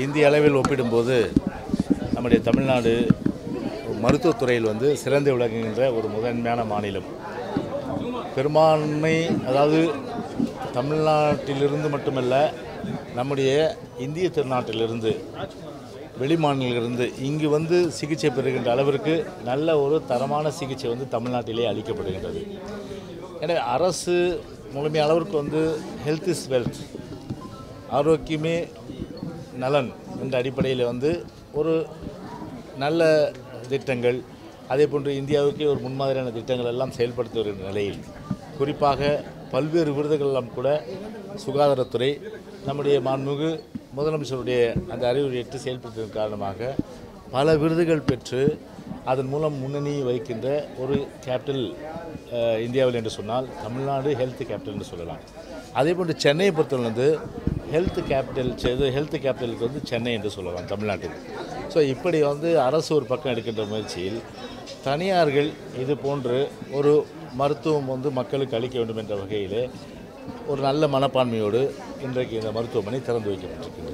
இந்திய அளவில் ஒப்பிடும்போது நம்முடைய தமிழ்நாடு மருத்துவத்துறையில் வந்து சிறந்து விளங்குகின்ற ஒரு முதன்மையான மாநிலம். பெரும்பான்மை அதாவது தமிழ்நாட்டிலிருந்து மட்டுமல்ல நம்முடைய இந்திய திருநாட்டிலிருந்து வெளிமாநிலிருந்து இங்கு வந்து சிகிச்சை பெறுகின்ற அளவிற்கு நல்ல ஒரு தரமான சிகிச்சை வந்து தமிழ்நாட்டிலே அளிக்கப்படுகின்றது. எனவே அரசு முழுமைய அளவிற்கு வந்து ஹெல்த் இஸ் வெல்த் ஆரோக்கியமே நலன் என்ற அடிப்படையில் வந்து ஒரு நல்ல திட்டங்கள் அதே போன்று இந்தியாவுக்கே ஒரு முன்மாதிரியான திட்டங்கள் எல்லாம் செயல்படுத்தி வருகின்ற நிலையில். குறிப்பாக பல்வேறு விருதுகள் எல்லாம் கூட சுகாதாரத்துறை நம்முடைய மாண்புமிகு முதலமைச்சருடைய அந்த அறிவுரையிட்டு செயல்படுத்தியதன் காரணமாக பல விருதுகள் பெற்று அதன் மூலம் முன்னணி வகிக்கின்ற ஒரு கேபிட்டல் இந்தியாவில் என்று சொன்னால் தமிழ்நாடு ஹெல்த் கேபிட்டல் என்று சொல்லலாம். அதே போன்று சென்னையை பொறுத்தவரை வந்து ஹெல்த் கேபிட்டல் செய்து ஹெல்த் கேபிட்டலுக்கு வந்து சென்னை என்று சொல்லலாம் தமிழ்நாட்டுக்கு ஸோ இப்படி வந்து அரசு ஒரு பக்கம் எடுக்கின்ற முயற்சியில் தனியார்கள் இது போன்று ஒரு மருத்துவம் வந்து மக்களுக்கு அளிக்க வேண்டும் என்ற வகையில் ஒரு நல்ல மனப்பான்மையோடு இன்றைக்கு இந்த மருத்துவமனை திறந்து வைக்கப்பட்டிருக்கிறது